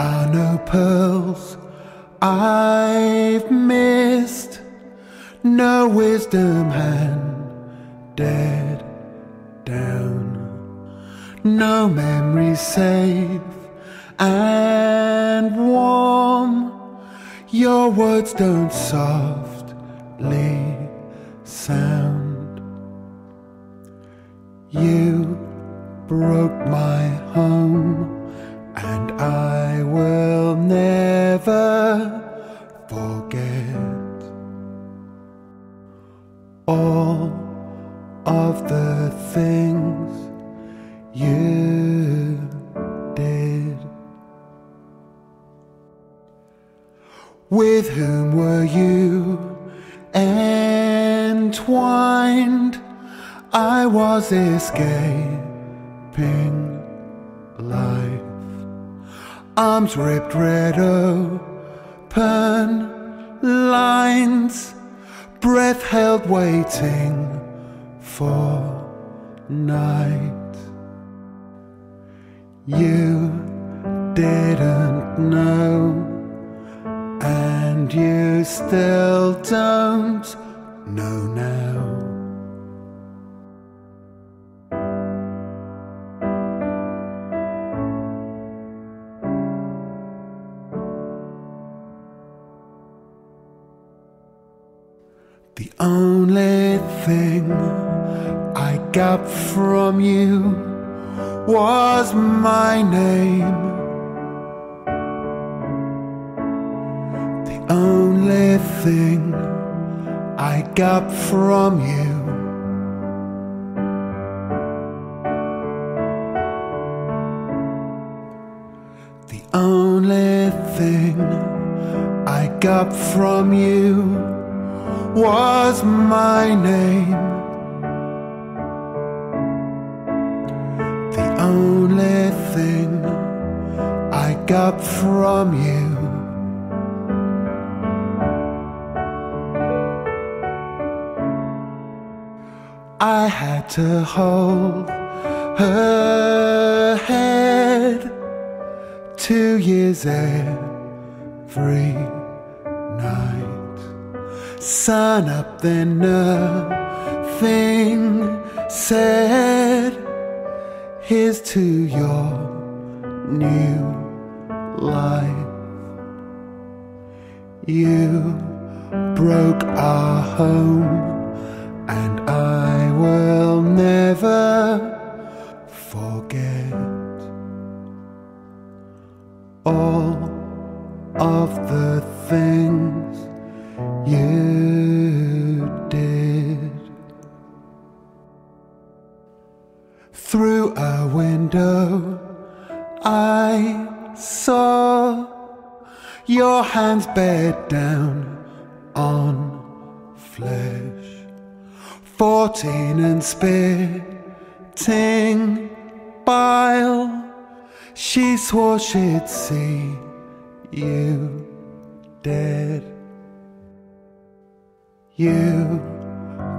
Are no pearls I've missed, no wisdom hand dead down, no memories safe and warm. Your words don't softly sound. You broke my home and I will never forget all of the things you did. With whom were you entwined? I was escaping life arms ripped red open, lines, breath held waiting for night. You didn't know, and you still don't know now. Only thing I got from you was my name. The only thing I got from you. The only thing I got from you was my name. The only thing I got from you. I had to hold her head two years every. Sun up, then nothing said. Here's to your new life. You broke our home, and I will never forget all of the your hands bed down on flesh. Fourteen and spitting bile. She swore she'd see you dead. You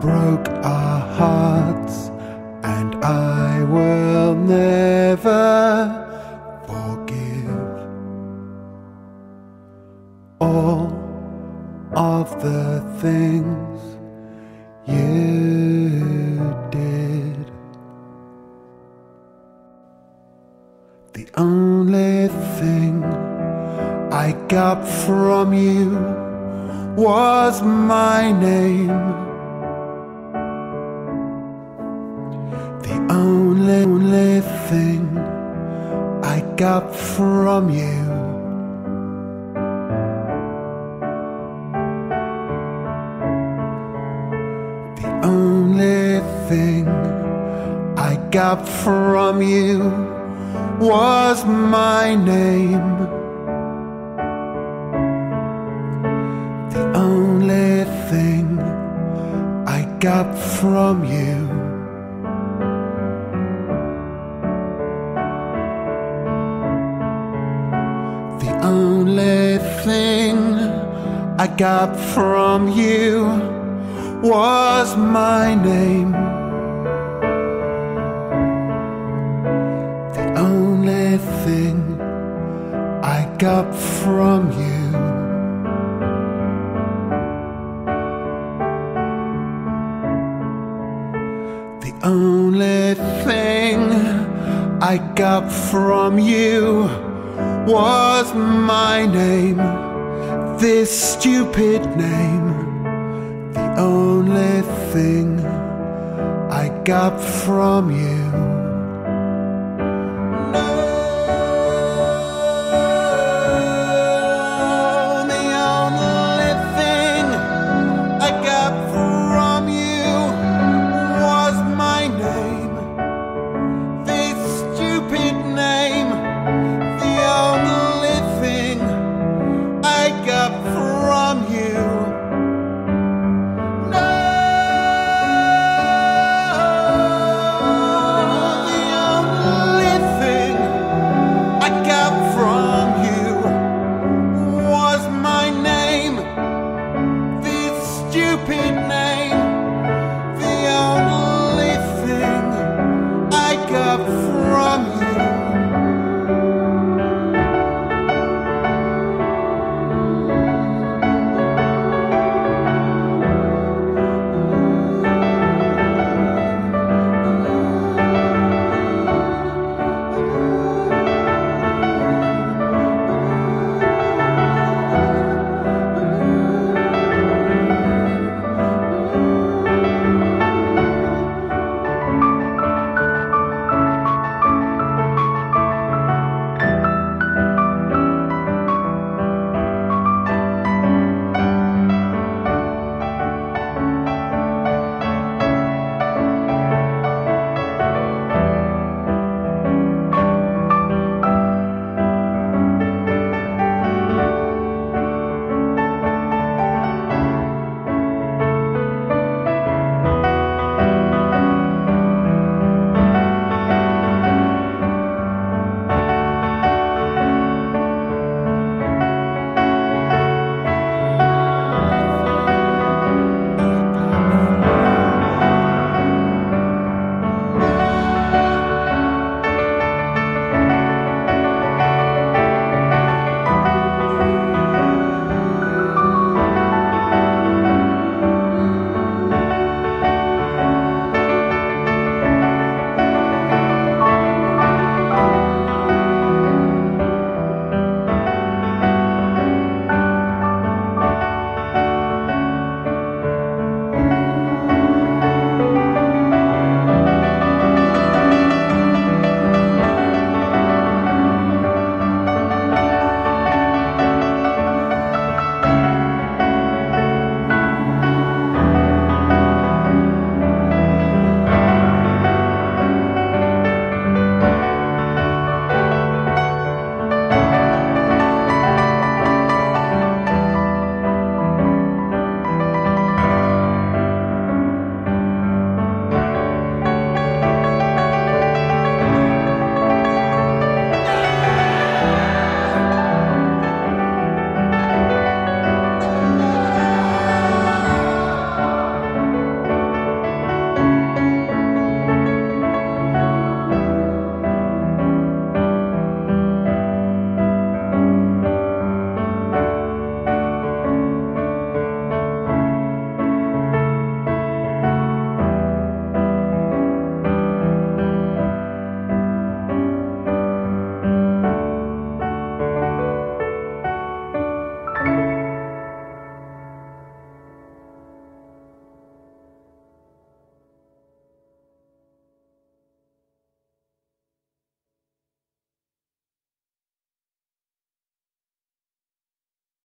broke our hearts, and I will never the things you did. The only thing I got from you was my name. The only, only thing I got from you. Only thing I got from you was my name. The only thing I got from you. The only thing I got from you was my name. The only thing I got from you. The only thing I got from you was my name, this stupid name. Only thing I got from you.